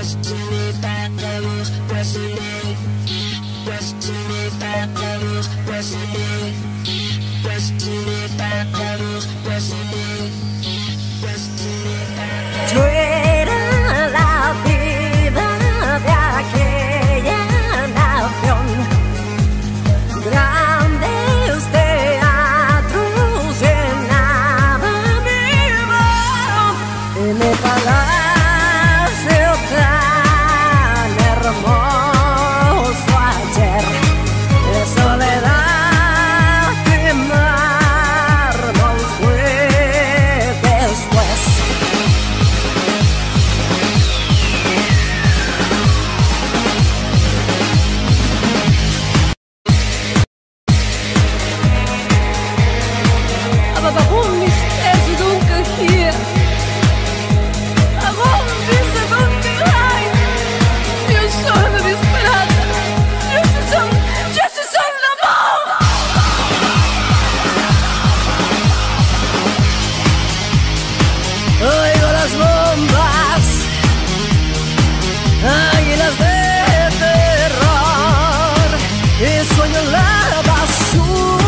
Passionné par l'amour, passionné. Passionné par l'amour, passionné. Passionné par l'amour, passionné. Passionné. lava sua